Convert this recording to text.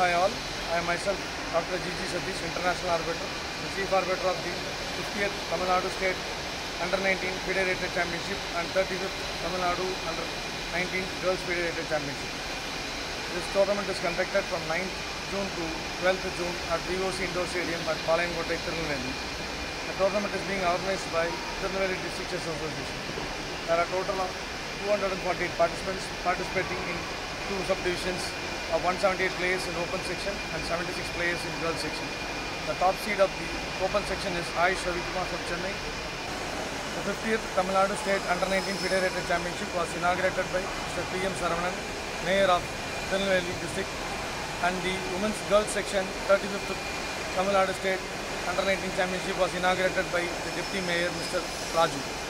Hi all, I am myself Dr. G.G. Sathish, International Arbiter, the Chief Arbiter of the 50th Tamil Nadu State Under-19 Federated Championship and 35th Tamil Nadu Under-19 Girls Federated Championship. This tournament is conducted from 9th June to 12th June at VOC Indoor Stadium at Palayamkottai, Tirunelveli. The tournament is being organized by Tirunelveli District Chess Association. There are a total of 248 participants participating in two subdivisions of 178 players in open section and 76 players in girls section. The top seed of the open section is Aish Ravikumar from Chennai. The 50th Tamil Nadu State Under-19 Federated Championship was inaugurated by Mr. P.M. Saravanan, Mayor of Tirunelveli District and the women's girls section 35th Tamil Nadu State Under-19 Championship was inaugurated by the Deputy Mayor Mr. Raju.